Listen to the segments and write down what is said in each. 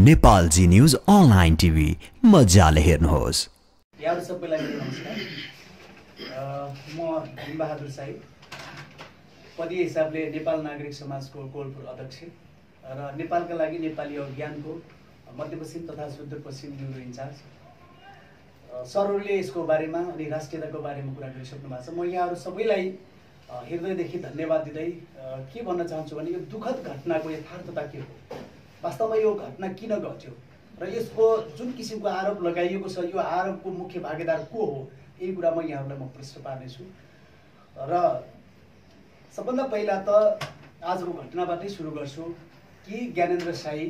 Nepal G news online TV मजाले हेर्नुहोस्। यहाँहरू सबैलाई नमस्कार। म भीमबहादुर साई। पदीय हिसाबले नेपाल नागरिक समाजको कोलपुर अध्यक्ष र नेपालका लागि नेपाली अभियानको मध्यपश्चिम तथा सुदूरपश्चिम ब्युरो इन्चार्ज। सरहरूले यसको बारेमा अनि राष्ट्रियताको बारेमा कुरा गरिसक्नु भएको छ। म यहाँहरू सबैलाई हृदयदेखि धन्यवाद दिँदै के भन्न चाहन्छु भने यो दुःखद घटनाको यथार्थता के हो? वास्तवमा यो घटना किन घट्यो? र यसको जुन किसिमको आरोप लगाइएको छ यो आरोपको मुख्य भागीदार को हो यही कुरा म यहाँहरूलाई म प्रश्न पार्नेछु। र सबभन्दा पहिला त आजको घटनाबाटै सुरु गर्छु कि ज्ञानेन्द्र साई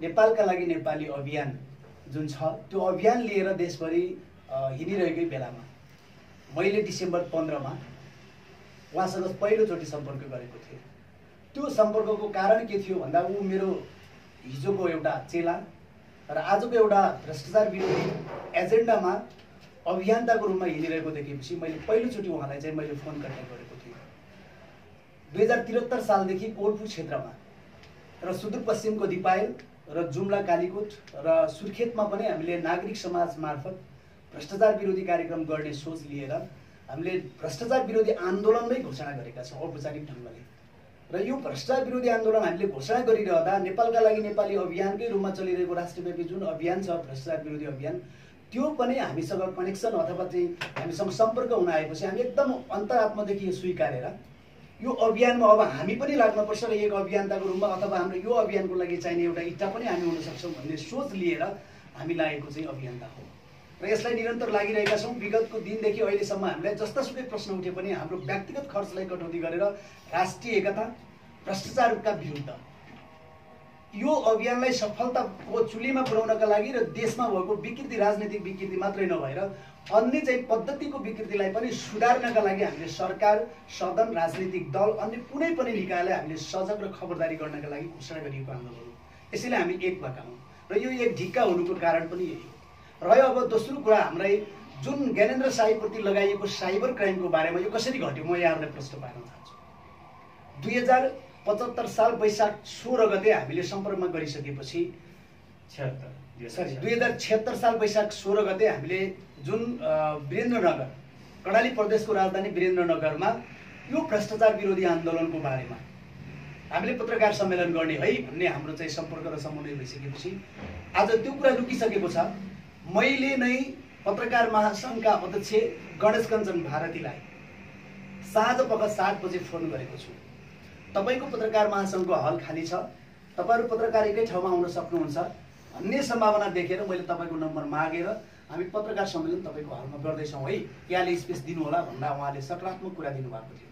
नेपालका लागि नेपाली अभियान जुन छ त्यो अभियान लिएर देशभरि हिँडिरहेकै बेलामा मैले डिसेम्बर पन्ध्रमा उहाँसँग पहिलोचोटि सम्पर्क गरेको थिएँ। त्यो सम्पर्कको कारण के थियो भन्दा ऊ मेरो हिजोको एउटा चेला र आजको एउटा भ्रष्टाचार विरोधी एजेन्डामा अभियन्ताको रूपमा हिँडिरहेको देखेपछि मैले पहिलोचोटि उहाँलाई चाहिँ मैले फोन कन्ट्याक्ट गरेको थिएँ। दुई हजार त्रिहत्तर सालदेखि कोलपुर क्षेत्रमा र सुदूरपश्चिमको दिपायल र जुम्ला कालीकोट र सुर्खेतमा पनि हामीले नागरिक समाज मार्फत भ्रष्टाचार विरोधी कार्यक्रम गर्ने सोच लिएर हामीले भ्रष्टाचार विरोधी आन्दोलनमै घोषणा गरेका छौँ औपचारिक ढङ्गले। र यो भ्रष्टाचार विरोधी आन्दोलन हामीले घोषणा गरिरहँदा नेपालका लागि नेपाली अभियानकै रूपमा चलिरहेको राष्ट्रव्यापी जुन अभियान छ भ्रष्टाचार विरोधी अभियान त्यो पनि हामीसँग कनेक्सन अथवा चाहिँ हामीसँग सम्पर्क हुन आएपछि हामी एकदम अन्तरात्मादेखि यो स्वीकारेर यो अभियानमा अब हामी पनि लाग्नुपर्छ र एक अभियन्ताको रूपमा अथवा हाम्रो यो अभियानको लागि चाहिने एउटा इट्टा पनि हामी हुन सक्छौँ भन्ने सोच लिएर हामी लागेको चाहिँ अभियन्ता हो। र यसलाई निरन्तर लागिरहेका छौँ। विगतको दिनदेखि अहिलेसम्म हामीलाई जस्तासुकै प्रश्न उठे पनि हाम्रो व्यक्तिगत खर्चलाई कटौती गरेर राष्ट्रिय एकता भ्रष्टाचारका विरुद्ध। यो अभियानलाई सफलताको चुलीमा पुर्याउनका लागि र देशमा भएको विकृति राजनैतिक विकृति मात्रै नभएर अन्य चाहिँ पद्धतिको विकृतिलाई पनि सुधार्नका लागि हामीले सरकार सदन राजनीतिक दल अन्य कुनै पनि निकायलाई हामीले सजग र खबरदारी गर्नका लागि घोषणा गरिएको आन्दोलन हो। यसैले हामी एक भएका हौँ। र यो एक ढिक्का हुनुको कारण पनि यही हो। रह्यो अब दोस्रो कुरा हाम्रै जुन ज्ञानेन्द्र साईप्रति लगाइएको साइबर क्राइमको बारेमा यो कसरी घट्यो म यहाँहरूलाई प्रश्न पार्न चाहन्छु। दुई हजार पचहत्तर साल वैशाख सोह्र गते हामीले सम्पर्कमा गरिसकेपछि सरी दुई हजार छिहत्तर साल वैशाख सोह्र गते हामीले जुन वीरेन्द्रनगर कर्णाली प्रदेशको राजधानी वीरेन्द्रनगरमा यो भ्रष्टाचार विरोधी आन्दोलनको बारेमा हामीले पत्रकार सम्मेलन गर्ने है भन्ने हाम्रो चाहिँ सम्पर्क र समन्वय भइसकेपछि आज त्यो कुरा रुकिसकेको छ। मैले नै पत्रकार महासङ्घका अध्यक्ष गणेश कञ्चन भारतीलाई। साँझ पख सात बजे फोन गरेको छु। तपाईँको पत्रकार महासङ्घको हल खाली छ। तपाईँहरू पत्रकार एकै ठाउँमा आउन सक्नुहुन्छ। भन्ने सम्भावना देखेर मैले तपाईँको नम्बर मागेर हामी पत्रकार सम्मेलन तपाईँको हलमा गर्दैछौँ है। यहाँले स्पेस दिनुहोला भन्दा उहाँले सकारात्मक कुरा दिनुभएको थियो।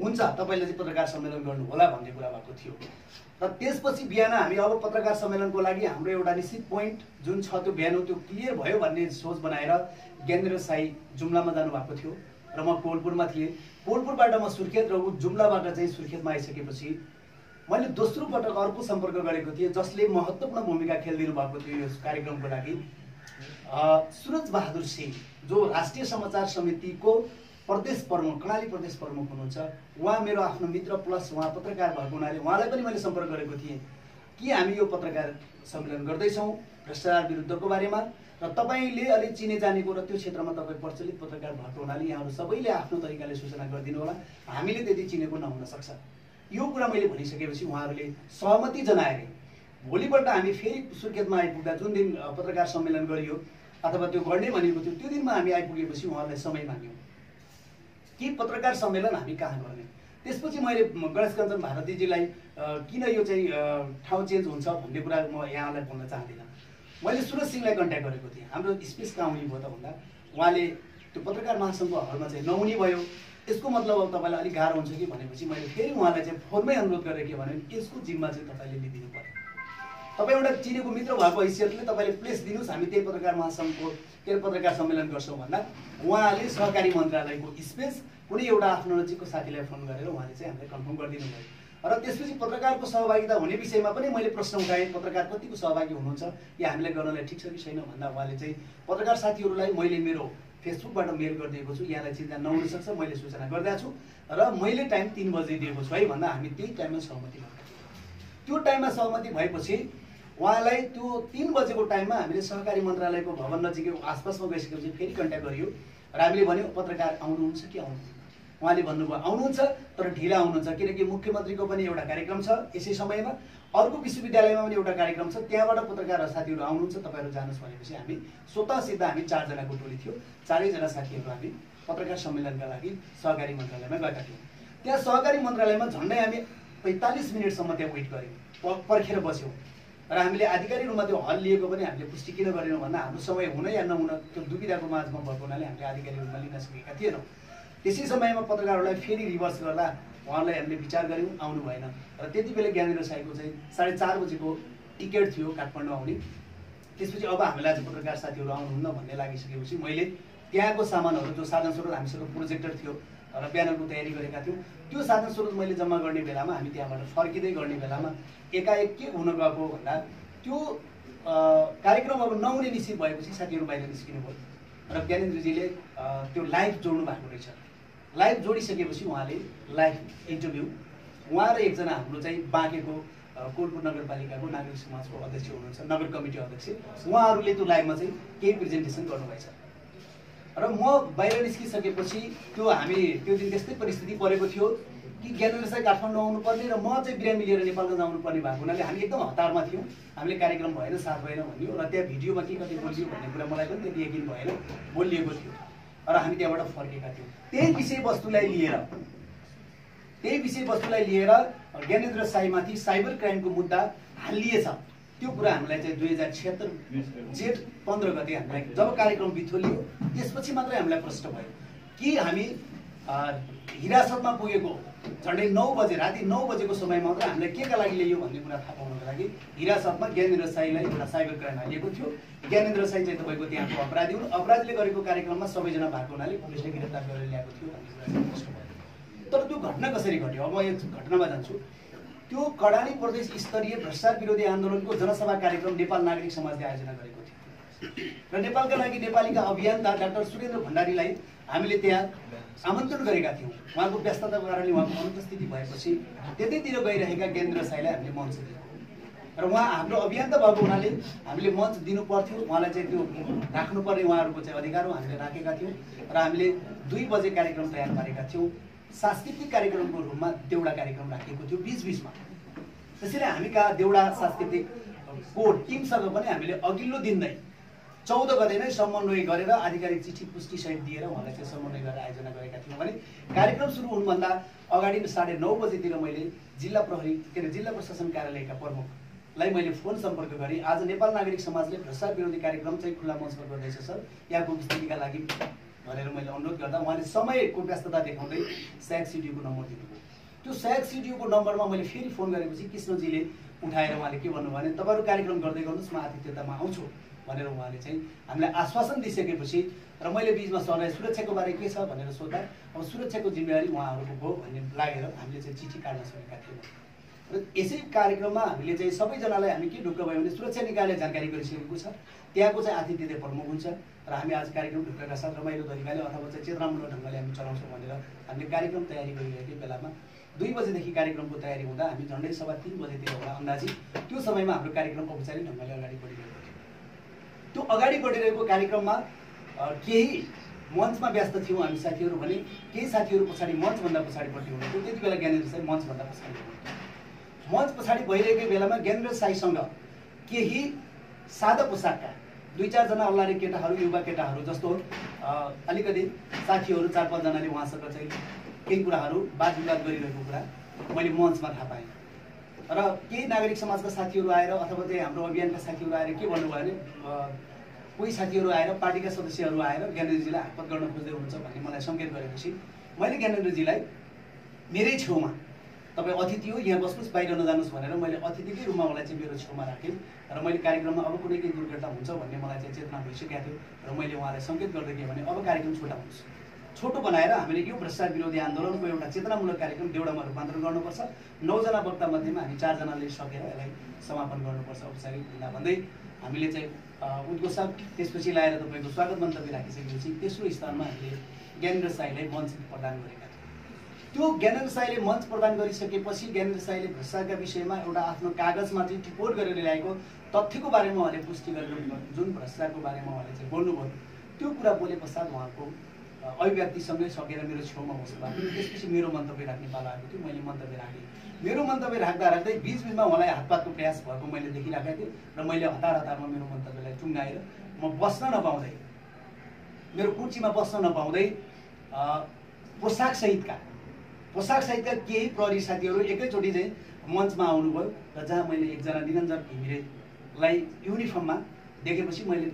हुन्छ तपाईँले चाहिँ पत्रकार सम्मेलन गर्नु होला भन्ने कुरा भएको थियो। र त्यसपछि बिहान हामी अब पत्रकार सम्मेलनको लागि हाम्रो एउटा निश्चित पोइन्ट जुन छ त्यो बिहान त्यो क्लियर भयो भन्ने सोच बनाएर ज्ञानेन्द्र साई जुम्लामा जानुभएको थियो र म कोलपुरमा थिएँ। कोलपुरबाट म सुर्खेत र ऊ जुम्लाबाट चाहिँ सुर्खेतमा आइसकेपछि मैले दोस्रो पटक अर्को सम्पर्क गरेको थिएँ जसले महत्त्वपूर्ण भूमिका खेलिदिनु भएको थियो यो कार्यक्रमको लागि। सुरज बहादुर सिंह जो राष्ट्रिय समाचार समितिको प्रदेश प्रमुख कर्णाली प्रदेश प्रमुख हुनुहुन्छ। उहाँ मेरो आफ्नो मित्र प्लस उहाँ पत्रकार भएको हुनाले उहाँलाई पनि मैले सम्पर्क गरेको थिएँ कि हामी यो पत्रकार सम्मेलन गर्दैछौँ भ्रष्टाचार विरुद्धको बारेमा। र तपाईँले अलिक चिने जानेको र त्यो क्षेत्रमा तपाईँ प्रचलित पत्रकार भएको हुनाले यहाँहरू सबैले आफ्नो तरिकाले सूचना गरिदिनु होला। हामीले त्यति चिनेको नहुन सक्छ। यो कुरा मैले भनिसकेपछि उहाँहरूले सहमति जनाए भोलिपल्ट हामी फेरि सुर्खेतमा आइपुग्दा जुन दिन पत्रकार सम्मेलन गरियो अथवा त्यो गर्ने भनेको थियो त्यो दिनमा हामी आइपुगेपछि उहाँहरूलाई समय माग्यौँ। कि पत्रकार सम्मेलन हामी कहाँ गर्ने? त्यसपछि मैले गणेश कञ्चन भारतीजीलाई किन यो चाहिँ ठाउँ चेन्ज हुन्छ भन्ने कुरा म यहाँलाई भन्न चाहदिनँ। मैले सुरज सिंहलाई कन्ट्याक्ट गरेको थिएँ। हाम्रो स्पेस कहाँ हुने भयो त भन्दा उहाँले त्यो पत्रकार महासङ्घको हलमा चाहिँ नहुने भयो। यसको मतलब अब तपाईँलाई अलिक गाह्रो हुन्छ कि भनेपछि मैले फेरि उहाँलाई चाहिँ फोनमै अनुरोध गरेँ के भने यसको जिम्मा चाहिँ तपाईँले लिइदिनु पऱ्यो तपाईँ एउटा चिनेको मित्र भएको हैसियतले तपाईँले प्लेस दिनुहोस् हामी त्यही पत्रकार महासङ्घको अरे पत्रकार सम्मेलन गर्छौँ भन्दा उहाँले सहकारी मन्त्रालयको स्पेस कुनै एउटा आफ्नो नजिकको साथीलाई फोन गरेर उहाँले चाहिँ हामीलाई कन्फर्म गरिदिनु भयो र त्यसपछि पत्रकारको सहभागिता हुने विषयमा पनि मैले प्रश्न उठाएँ पत्रकार कतिको सहभागी हुनुहुन्छ या हामीलाई गर्नलाई ठिक छ कि छैन भन्दा उहाँले चाहिँ पत्रकार साथीहरूलाई मैले मेरो फेसबुकबाट मेल गरिदिएको छु यहाँलाई चिन्ता नहुन सक्छ मैले सूचना गरिदिएको छु र मैले टाइम तिन बजे दिएको छु है भन्दा हामी त्यही टाइममा सहमति भएका त्यो टाइममा सहमति भएपछि उहाँलाई त्यो तिन बजेको टाइममा हामीले सहकारी मन्त्रालयको भवन नजिकै आसपासमा गइसकेपछि फेरि कन्ट्याक्ट गरियो र हामीले भन्यौँ पत्रकार आउनुहुन्छ कि आउनु उहाँले भन्नुभयो आउनुहुन्छ तर ढिला आउनुहुन्छ किनकि मुख्यमन्त्रीको पनि एउटा कार्यक्रम छ यसै समयमा। अर्को विश्वविद्यालयमा पनि एउटा कार्यक्रम छ त्यहाँबाट पत्रकार र साथीहरू आउनुहुन्छ तपाईँहरू जानुहोस् भनेपछि हामी स्वतः सिद्ध हामी चारजनाको टोली थियो। चारैजना साथीहरू हामी पत्रकार सम्मेलनका लागि सहकारी मन्त्रालयमा गएका थियौँ। त्यहाँ सहकारी मन्त्रालयमा झन्डै हामी पैँतालिस मिनटसम्म त्यहाँ वेट गऱ्यौँ। पर्खेर बस्यौँ। र हामीले आधिकारिक रूपमा त्यो हल लिएको पनि हामीले पुष्टि किन गरेनौँ भन्दा हाम्रो समय हुन या नहुन त्यो दुविधाको माझमा भएको हुनाले हामीले आधिकारिक रूपमा लिन सकेका थिएनौँ। त्यसै समयमा पत्रकारहरूलाई फेरि रिभर्स गर्दा उहाँलाई हामीले विचार गऱ्यौँ आउनु भएन। र त्यति बेला ज्ञानेन्द्र साईको चाहिँ साढे चार बजीको टिकट थियो काठमाडौँ आउने। त्यसपछि अब हामीलाई आज पत्रकार साथीहरू आउनुहुन्न भन्ने लागिसकेपछि मैले त्यहाँको सामानहरू जो साधन स्रोत हामीसँग प्रोजेक्टर थियो र ब्यानरको तयारी गरेका थियौँ। त्यो साधन स्रोत मैले जम्मा गर्ने बेलामा हामी त्यहाँबाट फर्किँदै गर्ने बेलामा एकाएक के हुन गएको भन्दा त्यो कार्यक्रम अब नहुने निश्चित भएपछि साथीहरू बाहिर निस्किनु भयो। र ज्ञानेन्द्रजीले त्यो लाइभ जोड्नु भएको रहेछ। लाइभ जोडिसकेपछि उहाँले लाइभ इन्टरभ्यू। उहाँ र एकजना हाम्रो चाहिँ बाँकेको कोलपुर नगरपालिकाको नागरिक समाजको अध्यक्ष हुनुहुन्छ नगर कमिटी अध्यक्ष। उहाँहरूले त्यो लाइभमा चाहिँ केही प्रेजेन्टेसन गर्नुभएछ। र म बाहिर निस्किसकेपछि त्यो हामी त्यो दिन त्यस्तै परिस्थिति परेको थियो कि ज्ञानेन्द्र साई काठमाडौँ आउनुपर्ने र म चाहिँ बिरामी लिएर नेपालगञ्ज आउनुपर्ने भएको हुनाले हामी एकदम हतारमा थियौँ। हामीले कार्यक्रम भएन साथ भएन भन्यो र त्यहाँ भिडियोमा के कति बोलियो भन्ने कुरा मलाई पनि त्यति यकिन भएन बोलिएको थियो। र हामी त्यहाँबाट फर्केका थियौँ। त्यही विषयवस्तुलाई लिएर त्यही विषयवस्तुलाई लिएर ज्ञानेन्द्र साईमाथि साइबर क्राइमको मुद्दा हालिएछ। त्यो कुरा हामीलाई चाहिँ दुई हजार छिहत्तर जेठ पन्ध्र गते हामीलाई जब कार्यक्रम बिथोलियो त्यसपछि मात्रै हामीलाई प्रश्न भयो कि हामी हिरासतमा पुगेको झन्डै नौ बजे राति नौ बजेको समयमा मात्रै हामीलाई के का लागि ल्याइयो भन्ने कुरा थाहा पाउनको लागि हिरासतमा ज्ञानेन्द्र साईलाई एउटा साइबर क्राइम हालिएको थियो। ज्ञानेन्द्र साई चाहिँ तपाईँको त्यहाँको अपराधी हुन्। अपराधीले गरेको कार्यक्रममा सबैजना भएको हुनाले पुलिसले गिरफ्तार गरेर ल्याएको थियो भन्ने कुरा भयो। तर त्यो घटना कसरी घट्यो? अब म यो घटनामा जान्छु। त्यो कडाली प्रदेश स्तरीय भ्रष्टाचार विरोधी आन्दोलनको जनसभा कार्यक्रम नेपाल नागरिक समाजले आयोजना गरेको थियो। र नेपालका लागि नेपालीका अभियन्ता डाक्टर सुरेन्द्र भण्डारीलाई हामीले त्यहाँ आमन्त्रण गरेका थियौँ। उहाँको व्यस्तताको कारणले उहाँको अनुपस्थिति भएपछि त्यतैतिर गइरहेका ज्ञानेन्द्र साईलाई हामीले मञ्च दियौँ। र उहाँ हाम्रो अभियन्ता भएको हुनाले हामीले मञ्च दिनु पर्थ्यो उहाँलाई चाहिँ त्यो राख्नुपर्ने उहाँहरूको चाहिँ अधिकार हो। हामीले राखेका थियौँ। र हामीले दुई बजे कार्यक्रम तयार पारेका थियौँ। सांस्कृतिक कार्यक्रमको रूपमा देउडा कार्यक्रम राखिएको थियो बिच बिचमा त्यसैले हामी कहाँ देउडा सांस्कृतिक को टिमसँग पनि हामीले अघिल्लो दिन नै चौध गते नै समन्वय गरेर आधिकारिक चिठी पुष्टि सहित दिएर उहाँलाई चाहिँ समन्वय गरेर आयोजना गरेका थियौँ भने कार्यक्रम सुरु हुनुभन्दा अगाडि साढे नौ बजीतिर मैले जिल्ला प्रहरी के अरे जिल्ला प्रशासन कार्यालयका प्रमुखलाई मैले फोन सम्पर्क गरेँ। आज नेपाल नागरिक समाजले भ्रष्टाचार विरोधी कार्यक्रम चाहिँ खुल्ला मञ्चमा गर्दैछ सर। यहाँको उपस्थितिका लागि भनेर मैले अनुरोध गर्दा उहाँले समयको व्यस्तता देखाउँदै स्याक सिडिओको नम्बर दिनुभयो। त्यो स्याक सिडिओको नम्बरमा मैले फेरि फोन गरेपछि कृष्णजीले उठाएर उहाँले के भन्नुभयो भने तपाईँहरू कार्यक्रम गर्दै गर्नुहोस् म आतिथ्यतामा आउँछु भनेर उहाँले चाहिँ हामीलाई आश्वासन दिइसकेपछि र मैले बिचमा सरलाई सुरक्षाको बारे के छ भनेर सोद्धा अब सुरक्षाको जिम्मेवारी उहाँहरूको हो भन्ने लागेर हामीले चाहिँ चिठी काट्न सकेका थियौँ। र यसै कार्यक्रममा हामीले चाहिँ सबैजनालाई हामी के ढुक्क भयो भने सुरक्षा निकायले जानकारी गरिसकेको छ। त्यहाँको चाहिँ आतिथ्यता प्रमुख हुन्छ र हामी आज कार्यक्रम ढुक्कका साथ रमाइलो तरिकाले अथवा चाहिँ चेतनामूलक ढङ्गले हामी चलाउँछौँ भनेर हामीले कार्यक्रम तयारी गरिरहेको बेलामा दुई बजेदेखि कार्यक्रमको तयारी हुँदा हामी झन्डै सभा तिन बजेतिर होला अन्दाजी। त्यो समयमा हाम्रो कार्यक्रम औपचारिक ढङ्गले अगाडि बढिरहेको थियो। त्यो अगाडि बढिरहेको कार्यक्रममा केही मञ्चमा व्यस्त थियौँ हामी साथीहरू भने केही साथीहरू पछाडि मञ्चभन्दा पछाडिपट्टि हुनुहुन्थ्यो। त्यति बेला ज्ञानेन्द्र साई मञ्चभन्दा पछाडि हुनुहुन्थ्यो मञ्च पछाडि भइरहेको बेलामा ज्ञानेन्द्र साईसँग केही सादा पोसाकका दुई चारजना अल्लारे केटाहरू युवा केटाहरू जस्तो अलिकति साथीहरू चार पाँचजनाले उहाँसँग चाहिँ केही कुराहरू वाद विवाद गरिरहेको कुरा मैले मञ्चमा थाहा पाएँ। र केही नागरिक समाजका साथीहरू आएर अथवा चाहिँ हाम्रो अभियानका साथीहरू आएर के भन्नुभयो भने कोही साथीहरू आएर पार्टीका सदस्यहरू आएर ज्ञानेन्द्रजीलाई हातपत गर्न खोज्दै हुनुहुन्छ भन्ने मलाई सङ्केत गरेपछि मैले ज्ञानेन्द्रजीलाई मेरै छेउमा तपाईँ अतिथि हो यहाँ बस्नुहोस् बाहिर नजानुहोस् भनेर मैले अतिथिकै रूपमा उहाँलाई चाहिँ मेरो छेउमा राखेँ र मैले कार्यक्रममा अब कुनै केही दुर्घटना हुन्छ भन्ने मलाई चाहिँ चेतना भइसकेको थियो र मैले उहाँलाई सङ्केत गर्दै के भने अब कार्यक्रम छोटाउनुहोस् छोटो बनाएर हामीले यो भ्रष्टाचार विरोधी आन्दोलनको एउटा चेतनामूलक कार्यक्रम देउडामा रूपान्तरण गर्नुपर्छ। नौजना वक्ता मध्येमा हामी चारजनाले सकेर यसलाई समापन गर्नुपर्छ औपचारिक भन्दा भन्दै हामीले चाहिँ उद्घोषक त्यसपछि लगाएर तपाईँको स्वागत मन्तव्य राखिसकेपछि तेस्रो स्थानमा हामीले ज्ञानेन्द्र साईलाई मञ्च प्रदान गरेका त्यो ज्ञानेन्द्र साईले मञ्च प्रदान गरिसकेपछि ज्ञानेन्द्र साईले भ्रष्टाचारका विषयमा एउटा आफ्नो कागजमा चाहिँ टिपोट गरेर ल्याएको तथ्यको बारेमा उहाँले पुष्टि गरेर जुन भ्रष्टाचारको बारेमा उहाँले चाहिँ बोल्नुभयो। त्यो कुरा बोले पश्चात उहाँको अभिव्यक्तिसँगै सकेर मेरो छेउमा भएको थियो त्यसपछि मेरो मन्तव्य राख्ने पाला आएको थियो मैले मन्तव्य राखेँ। मेरो मन्तव्य राख्दा राख्दै बिचबिचमा उहाँलाई हातपातको प्रयास भएको मैले देखिरहेको थिएँ र मैले हतार हतारमा मेरो मन्तव्यलाई टुङ्गाएर म बस्न नपाउँदै मेरो कुर्चीमा बस्न नपाउँदै अ, पोसाकसहितका पोसाकसहितका केही प्रहरी साथीहरू एकैचोटि चाहिँ मञ्चमा आउनुभयो र जहाँ मैले एकजना निरञ्जन घिमिरेलाई युनिफर्ममा देखेपछि मैले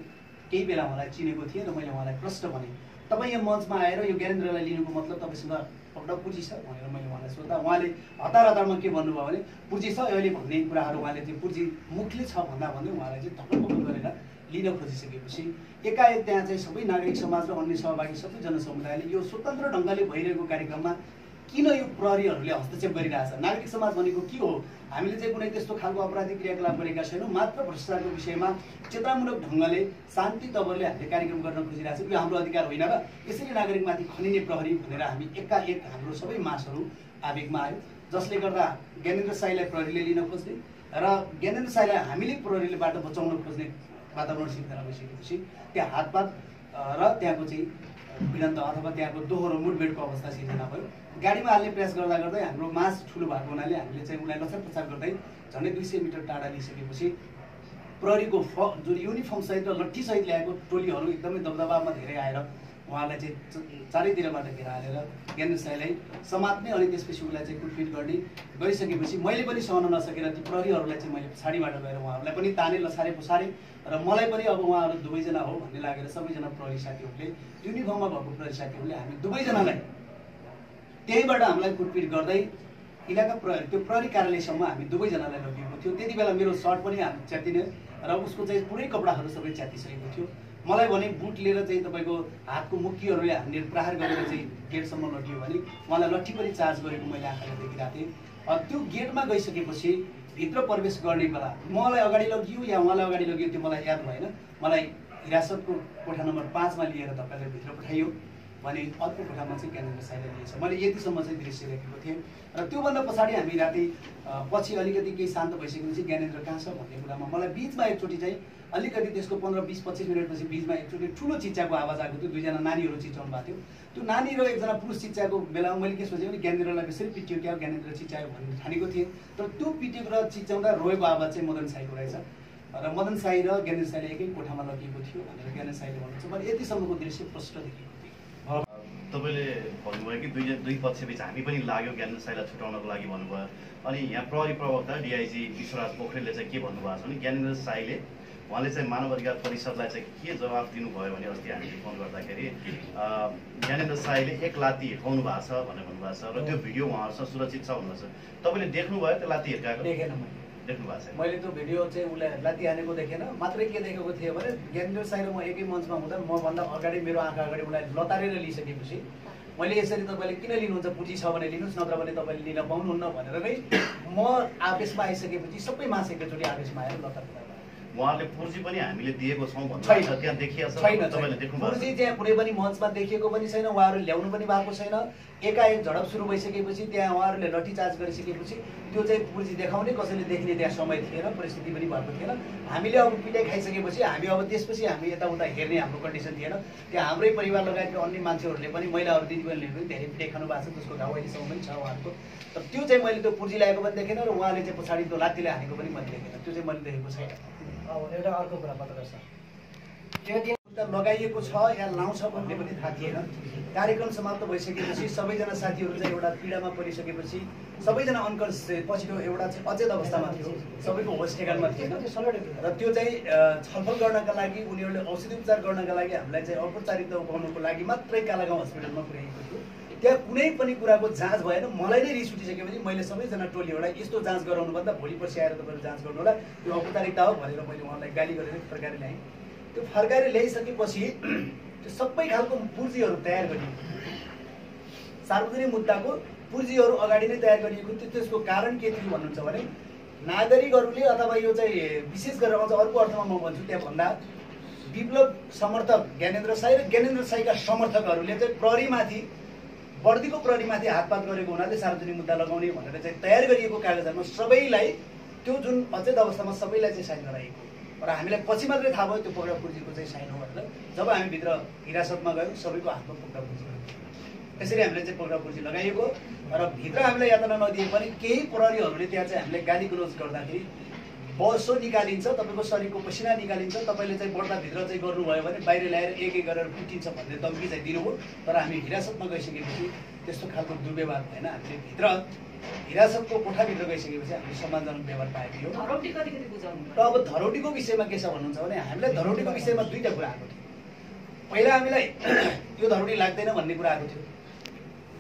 केही बेला उहाँलाई चिनेको थिएँ र मैले उहाँलाई प्रश्न भनेँ तपाईँ यहाँ मञ्चमा आएर यो ज्ञानेन्द्रलाई लिनुको मतलब तपाईँसँग एउटा पुँजी छ? भनेर मैले उहाँलाई सोद्धा उहाँले हतार हतारमा के भन्नुभयो भने पुँजी छ अहिले भन्ने कुराहरू उहाँले चाहिँ पुँजी मुखले छ भन्दा भन्दै उहाँलाई चाहिँ धक्क गरेर लिन खोजिसकेपछि एकाएक त्यहाँ चाहिँ सबै नागरिक समाज र अन्य सहभागी सबै जनसमुदायले यो स्वतन्त्र ढङ्गले भइरहेको कार्यक्रममा किन यो प्रहरीहरूले हस्तक्षेप गरिरहेछ? नागरिक समाज भनेको के हो? हामीले चाहिँ कुनै त्यस्तो खालको अपराधिक क्रियाकलाप गरेका छैनौँ मात्र भ्रष्टाचारको विषयमा चेतनामूलक ढङ्गले शान्ति तवरले हामीले कार्यक्रम गर्न खोजिरहेको छौँ। यो हाम्रो अधिकार होइन र यसरी नागरिकमाथि खनिने प्रहरी भनेर हामी एकाएक हाम्रो सबै मासहरू आवेगमा आयो जसले गर्दा ज्ञानेन्द्र साईलाई प्रहरीले लिन खोज्ने र ज्ञानेन्द्र साईलाई हामीले प्रहरीलेबाट बचाउन खोज्ने वातावरण सिर्जना भइसकेपछि त्यहाँ हातपात र त्यहाँको चाहिँ भिडन्त अथवा त्यहाँको दोहोरो मुठभेडको अवस्था सिर्जना भयो। गाडीमा हाल्ने प्रयास गर्दा गर्दै हाम्रो मास ठुलो भएको हुनाले हामीले चाहिँ उसलाई पछार गर्दै झन्डै दुई सय मिटर टाढा लिइसकेपछि प्रहरीको फ जुन युनिफर्मसहित र लट्ठीसहित ल्याएको टोलीहरू एकदमै दबदबामा धेरै आएर उहाँलाई चाहिँ चारैतिरबाट घेर हालेर ज्ञानेन्द्र साईलाई समात्ने अनि त्यसपछि उसलाई चाहिँ कुटपिट गर्ने गरिसकेपछि मैले पनि सहन नसकेर ती प्रहरीहरूलाई चाहिँ मैले पछाडिबाट गएर उहाँहरूलाई पनि ताने लछारे पुसारे र मलाई पनि अब उहाँहरू दुवैजना हो भन्ने लागेर सबैजना प्रहरी साथीहरूले युनिफर्ममा भएको प्रहरी साथीहरूले हामी दुवैजनालाई त्यहीँबाट हामीलाई कुटपिट गर्दै इलाका प्रहरी त्यो प्रहरी कार्यालयसम्म हामी दुवैजनालाई लगिएको थियो। त्यति बेला मेरो सर्ट पनि हामी च्यातिने र उसको चाहिँ पुरै कपडाहरू सबै च्यातिसकेको थियो। मलाई भने बुट लिएर चाहिँ तपाईँको हातको मुक्कीहरूले हान्ने प्रहार गरेर चाहिँ गेटसम्म लगियो भने उहाँलाई लट्ठी पनि चार्ज गरेको मैले आँखाले देखिरहेको थिएँ। त्यो गेटमा गइसकेपछि भित्र प्रवेश गर्ने बेला मलाई अगाडि लगियो या उहाँलाई अगाडि लगियो त्यो मलाई याद भएन। मलाई हिरासतको कोठा नम्बर पाँचमा लिएर तपाईँलाई भित्र पठाइयो। भने अर्को कोठामा चाहिँ ज्ञानेन्द्र साईले लिएछ मैले यतिसम्म चाहिँ दृश्य देखेको थिएँ। र त्योभन्दा पछाडि हामी राति पछि अलिकति केही शान्त भइसकेपछि ज्ञानेन्द्र कहाँ छ भन्ने कुरामा मलाई बिचमा एकचोटि चाहिँ अलिकति त्यसको पन्ध्र बिस पच्चिस मिनटपछि बिचमा एकचोटि ठुलो चिच्चाको आवाज आएको थियो। दुईजना नानीहरू चिच्याउनु भएको थियो। त्यो नानी र एकजना पुरुष चिच्याएको बेलामा मैले के सोचेँ भने ज्ञानेन्द्रलाई कसरी पिट्यो क्या ज्ञानेन्द्र चिच्यायो भन्ने ठानेको थिएँ। तर त्यो पिटेको र चिच्याउँदा रोएको आवाज चाहिँ मदन साईको रहेछ। र मदन साई र ज्ञानेन्द्र साईले एकै कोठामा लगिएको थियो भनेर ज्ञानेन्द्र साईले भन्नुहुन्छ। मैले यतिसम्मको दृश्य प्रष्ट देखेको तपाईँले भन्नुभयो कि दुई दुई पक्षबिच हामी पनि लाग्यो ज्ञानेन्द्र साईलाई छुटाउनको लागि भन्नुभयो। अनि यहाँ प्रहरी प्रवक्ता डिआइजी विश्वराज पोखरेलले चाहिँ के भन्नुभएको छ भने ज्ञानेन्द्र साईले उहाँले चाहिँ मानव अधिकार परिषदलाई चाहिँ के जवाब दिनुभयो भने अस्ति हामीले फोन गर्दाखेरि ज्ञानेन्द्र साईले एक लात्ती हिर्काउनु भएको छ भनेर भन्नुभएको छ र त्यो भिडियो उहाँहरूसँग सुरक्षित छ भन्नुभएको छ। तपाईँले देख्नुभयो त्यो लात्ती हिर्काएको? देखेन भएको छैन। मैले त्यो भिडियो चाहिँ उसलाई लात्ती हानेको देखेन। मात्रै के देखेको थिएँ भने ज्ञानेन्द्र साई र म एकै मञ्चमा हुँदा मभन्दा अगाडि मेरो आँखा अगाडि उसलाई लतारेर लिइसकेपछि मैले यसरी तपाईँले किन लिनुहुन्छ पुँजी छ भने लिनुहोस् नत्र भने तपाईँले लिन पाउनुहुन्न भनेर नै म आवेशमा आइसकेपछि सबै मास एकैचोटि आवेशमा आएर लतार उहाँहरूले पुर्जी पनि हामीले दिएको छौँ छैन। त्यहाँ देखिया छ। तपाईँले देख्नु पुर्जी त्यहाँ कुनै पनि मञ्चमा देखिएको पनि छैन उहाँहरू ल्याउनु पनि भएको छैन। एकाएक झडप सुरु भइसकेपछि त्यहाँ उहाँहरूले लट्ठी चार्ज गरिसकेपछि त्यो चाहिँ पुर्जी देखाउने कसैले देख्ने त्यहाँ समय थिएन परिस्थिति पनि भएको थिएन। हामीले अब पिटाइ खाइसकेपछि हामी अब त्यसपछि हामी यताउता हेर्ने हाम्रो कन्डिसन थिएन। त्यहाँ हाम्रै परिवार लगायतका अन्य मान्छेहरूले पनि महिलाहरू दिदीबहिनीहरूले पनि धेरै पिटाइ खानु भएको छ जसको घाउ अहिलेसम्म पनि छ उहाँहरूको। तर त्यो चाहिँ मैले त्यो पुर्जी ल्याएको पनि देखेन र उहाँले चाहिँ पछाडि त्यो लात्तीले हानेको पनि मैले देखेन। त्यो चाहिँ मैले देखेको छैन। एउटा अर्को कुरा पत्रकार सर त्यो दिन त लगाइएको छ या लाउँछ भन्ने पनि थाहा थिएन। कार्यक्रम समाप्त भइसकेपछि सबैजना साथीहरू चाहिँ एउटा पीडामा परिसकेपछि सबैजना अनकन्सियस पछिल्लो एउटा चाहिँ अचेत अवस्थामा थियो। सबैको होस ठेगानमा थिएन र त्यो चाहिँ छलफल गर्नका लागि उनीहरूले औषधि उपचार गर्नका लागि हामीलाई चाहिँ औपचारिकता उठाउनुको लागि मात्रै कालागाउँ हस्पिटलमा पुर्याइएको थियो। त्यहाँ कुनै पनि कुराको जाँच भएन। मलाई नै रिस उठिसकेपछि मैले सबैजना टोलीहरूलाई यस्तो जाँच गराउनुभन्दा भोलि पर्सि आएर तपाईँहरू जाँच गर्नु होला। यो औपचारिकता हो भनेर मैले उहाँलाई गाली गरेर फर्काएर ल्याएँ। त्यो फर्काएर ल्याइसकेपछि त्यो सबै खालको पुर्जीहरू तयार गरियो सार्वजनिक मुद्दाको पुर्जीहरू अगाडि नै तयार गरिएको थियो। त्यसको कारण के थियो भन्नुहुन्छ भने नागरिकहरूले अथवा यो चाहिँ विशेष गरेर अझ अर्को अर्थमा म भन्छु त्यहाँ भन्दा विप्लव समर्थक ज्ञानेन्द्र साई र ज्ञानेन्द्र साईका समर्थकहरूले चाहिँ प्रहरीमाथि बढ्दीको प्रहरीमाथि हातपात गरेको हुनाले सार्वजनिक मुद्दा लगाउने भनेर चाहिँ तयार गरिएको कागजातमा सबैलाई त्यो जुन अचेत अवस्थामा सबैलाई चाहिँ साइन गराइएको र हामीलाई पछि मात्रै थाहा भयो त्यो पोखरा पुर्जीको चाहिँ साइन हो भनेर। जब हामी भित्र हिरासतमा गयौँ सबैको हातमा पोखरा पुर्जी त्यसरी हामीले चाहिँ पोखरा पुर्जी लगाइएको र भित्र हामीलाई यातना नदिए पनि केही प्रहरीहरूले त्यहाँ चाहिँ हामीले गाली गुलोज गर्दाखेरि बसो निकालिन्छ तपाईँको शरीरको पसिना निकालिन्छ तपाईँले चाहिँ बढ्दाभित्र चाहिँ गर्नुभयो भने बाहिर ल्याएर एक एक गरेर कुटिन्छ भन्ने धम्की चाहिँ दिनुभयो। तर हामी हिरासतमा गइसकेपछि त्यस्तो खालको दुर्व्यवहार भएन। हामीले भित्र हिरासतको कोठाभित्र गइसकेपछि हामीले सम्मानजनक व्यवहार पाएको थियो। र अब धरोटीको विषयमा के छ भन्नुहुन्छ भने हामीलाई धरोटीको विषयमा दुईवटा कुरा आएको थियो। पहिला हामीलाई यो धरोटी लाग्दैन भन्ने कुरा आएको थियो।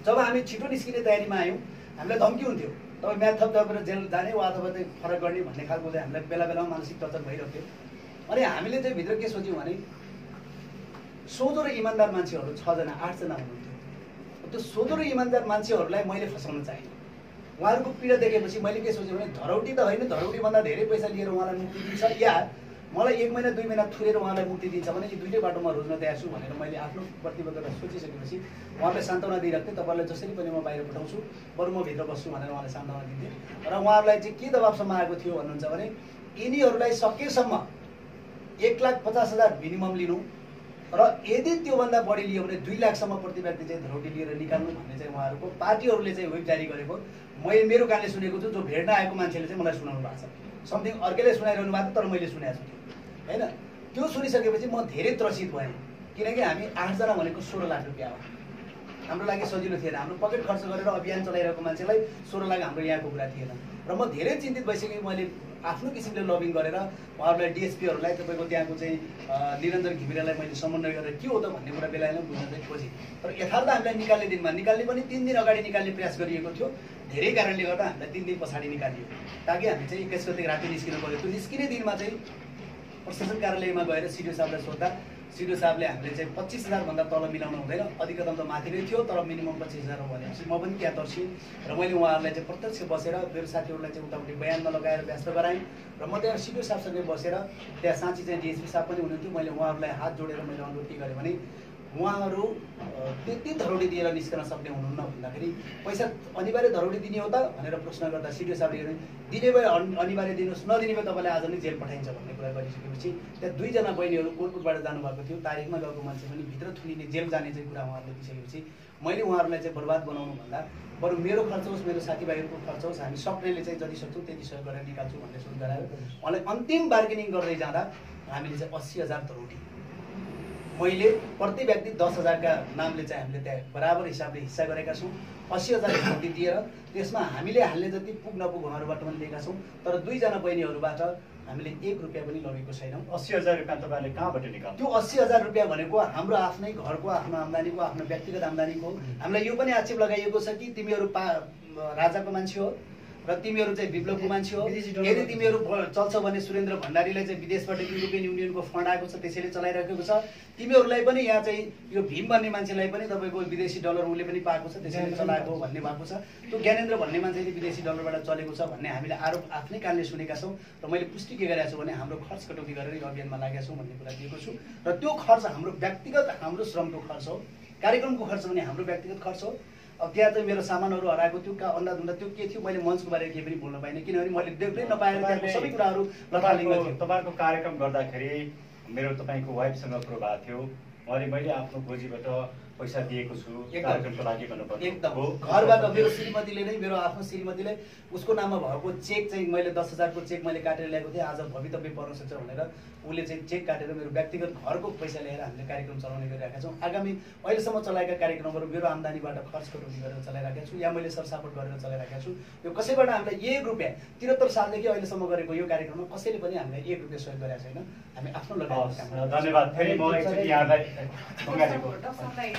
जब हामी छिटो निस्किने तयारीमा आयौँ हामीलाई धम्की हुन्थ्यो। तपाईँ म्याथ थप दबेर जेल जाने वा चाहिँ फरक गर्ने भन्ने खालको चाहिँ हामीलाई बेला बेलामा मानसिक टर्चर भइरहेको थियो। अनि हामीले चाहिँ भित्र के सोच्यौँ भने सोझो र इमान्दार मान्छेहरू छजना आठजना हुनुहुन्थ्यो। त्यो सोझो र इमान्दार मान्छेहरूलाई मैले फसाउन चाहेँ। उहाँहरूको पीडा देखेपछि मैले के सोचेँ भने धरौटी त होइन धरौटीभन्दा धेरै पैसा लिएर उहाँलाई मुक्ति दिन्छ या मलाई एक महिना दुई महिना थुरेर उहाँलाई मुक्ति दिन्छ भने यी दुइटै बाटोमा रोज्न तयार छु भनेर मैले आफ्नो प्रतिबद्धता सोचिसकेपछि उहाँलाई सान्त्वना दिइरहेको थिएँ तपाईँलाई जसरी पनि म बाहिर पठाउँछु बरु म भित्र बस्छु भनेर उहाँलाई सान्त्वना दिन्थेँ। र उहाँहरूलाई चाहिँ के दबाबसम्म आएको थियो भन्नुहुन्छ भने यिनीहरूलाई सकेसम्म एक लाख पचास हजार मिनिमम लिनु र यदि त्योभन्दा बढी लियो भने दुई लाखसम्म प्रति व्यक्ति चाहिँ धरोटी लिएर निकाल्नु भन्ने चाहिँ उहाँहरूको पार्टीहरूले चाहिँ वेब जारी गरेको मैले मेरो कानले सुनेको छु जो भेट्न आएको मान्छेले चाहिँ मलाई सुनाउनु भएको छ। समथिङ अर्कैले सुनाइरहनु भएको तर मैले सुनेको छु। होइन? त्यो सुनिसकेपछि म धेरै त्रसित भएँ। किनकि हामी आठजना भनेको सोह्र लाख रुपियाँ हो। हाम्रो लागि सजिलो थिएन। हाम्रो पकेट खर्च गरेर अभियान चलाइरहेको मान्छेलाई सोह्र लाख हाम्रो यहाँको कुरा थिएन। र म धेरै चिन्तित भइसकेँ मैले आफ्नो किसिमले लबिङ गरेर उहाँहरूलाई डिएसपीहरूलाई तपाईँको त्यहाँको चाहिँ निरञ्जन घिमिरेलाई मैले समन्वय गरेर के हो त भन्ने कुरा बेलायतमा बुझ्न चाहिँ खोजेँ। तर यथार्थ हामीलाई निकाल्ने दिनमा निकाल्ने पनि तिन दिन अगाडि निकाल्ने प्रयास गरिएको थियो। धेरै कारणले गर्दा हामीलाई तिन दिन पछाडि निकालियो। ताकि हामी चाहिँ एक्काइस गते राति निस्किनु पऱ्यो। त्यो निस्किने दिनमा चाहिँ प्रशासन कार्यालयमा गएर सिडिओ साहबलाई सोद्धा सिडिओ साहबले हामीले चाहिँ पच्चिस हजारभन्दा तल मिलाउनु हुँदैन। अधिकतम त माथि नै थियो तर मिनिमम पच्चिस हजार हो भनेपछि म पनि त्यहाँ तर्सिएँ। र मैले उहाँहरूलाई चाहिँ प्रत्यक्ष बसेर मेरो साथीहरूलाई चाहिँ उतापट्टि बयानमा लगाएर व्यस्त गराएँ। र म त्यहाँ सिडिओ साहबसँगै बसेर त्यहाँ साँच्ची चाहिँ डिएसपी साहब पनि हुनुहुन्थ्यो। मैले उहाँहरूलाई हात जोडेर मैले अनुरोध के गरेँ भने उहाँहरू त्यति धरोडी दिएर निस्कन सक्ने हुनुहुन्न भन्दाखेरि पैसा अनिवार्य धरोडी दिने हो त भनेर प्रश्न गर्दा सिडिओ साहबले दिने भए अन- अनिवार्य दिनुहोस् नदिने भए तपाईँलाई आज नै जेल पठाइन्छ भन्ने कुरा गरिसकेपछि त्यहाँ दुईजना बहिनीहरू कोटपुटबाट जानुभएको थियो। तारिकमा गएको मान्छे पनि भित्र थुनिने जेल जाने चाहिँ कुरा उहाँहरूले दिइसकेपछि मैले उहाँहरूलाई चाहिँ बर्बाद बनाउनु भन्दा बरु मेरो खर्च होस् मेरो साथीभाइहरूको खर्च होस् हामी सक्नेले चाहिँ जति सक्छौँ त्यति सहयोग गरेर निकाल्छौँ भन्ने सोच गरायो। उहाँलाई अन्तिम बार्गेनिङ गर्दै जाँदा हामीले चाहिँ अस्सी हजार धरोटी मैले प्रति व्यक्ति दस हजारका नामले चाहिँ हामीले त्यहाँ बराबर हिसाबले हिस्सा गरेका छौँ अस्सी हजार धरोटी दिएर त्यसमा हामीले हाल्ने जति पुग नपुग उहाँहरूबाट पनि लिएका छौँ तर दुईजना बहिनीहरूबाट हामीले एक रुपियाँ पनि लगेको छैनौँ। अस्सी हजार रुपियाँ तपाईँले कहाँबाट निकाल्नु? त्यो अस्सी हजार रुपियाँ भनेको हाम्रो आफ्नै घरको आफ्नो आम्दानीको आफ्नो व्यक्तिगत आम्दानीको। हामीलाई यो पनि आक्षेप लगाइएको छ कि तिमीहरू पा राजाको मान्छे हो र तिमीहरू चाहिँ विप्लवको मान्छे हो। यदि तिमीहरू चल्छ भने सुरेन्द्र भण्डारीलाई चाहिँ विदेशबाट युरोपियन युनियनको फन्ड आएको छ त्यसैले चलाइराखेको छ। तिमीहरूलाई पनि यहाँ चाहिँ यो भीम भन्ने मान्छेलाई पनि तपाईँको विदेशी डलर उसले पनि पाएको छ त्यसैले चलाएको भन्ने भएको छ। त्यो ज्ञानेन्द्र भन्ने मान्छेले विदेशी डलरबाट चलेको छ भन्ने हामीले आरोप आफ्नै कानले सुनेका छौँ र मैले पुष्टि के गरेको छु भने हाम्रो खर्च कटौती गरेर यो अभियानमा लागेका छौँ भन्ने कुरा दिएको छु। र त्यो खर्च हाम्रो व्यक्तिगत हाम्रो श्रमको खर्च हो। कार्यक्रमको खर्च पनि हाम्रो व्यक्तिगत खर्च हो। त्यहाँ चाहिँ मेरो सामानहरू हराएको थियो का अन्दाज हुँदा त्यो के थियो मैले मञ्चको बारेमा केही पनि बोल्न पाइनँ। किनभने मैले देख्नै नपाएर त्यहाँको सबै कुराहरू लथालिङ्ग थियो। तपाईँको कार्यक्रम गर्दाखेरि मेरो तपाईँको वाइफसँग कुरो भएको थियो। उहाँले मैले आफ्नो गोजीबाट पैसा दिएको छु। कार्यक्रमको लागि भन्नुपर्ने एकदम। हो। घरबाट मेरो श्रीमतीले नै मेरो आफ्नो श्रीमतीले उसको नाममा भएको चेक चाहिँ मैले दस हजारको चेक मैले काटेर ल्याएको थिएँ। आज भवितव्य पर्न सक्छ भनेर उसले चाहिँ चेक काटेर मेरो व्यक्तिगत घरको पैसा ल्याएर हामीले कार्यक्रम चलाउने गरिरहेका छौँ। आगामी अहिलेसम्म चलाएका कार्यक्रमहरू मेरो आम्दानीबाट खर्च कटौती गरेर चलाइरहेका छु। या मैले सरसापट गरेर चलाइरहेका छु। यो कसैबाट हामीलाई एक रुपियाँ त्रिहत्तर सालदेखि अहिलेसम्म गरेको यो कार्यक्रममा कसैले पनि हामीलाई एक रुपियाँ सहयोग गरेका छैन। हामी आफ्नो धन्यवाद। फेरि म एकचोटि यहाँलाई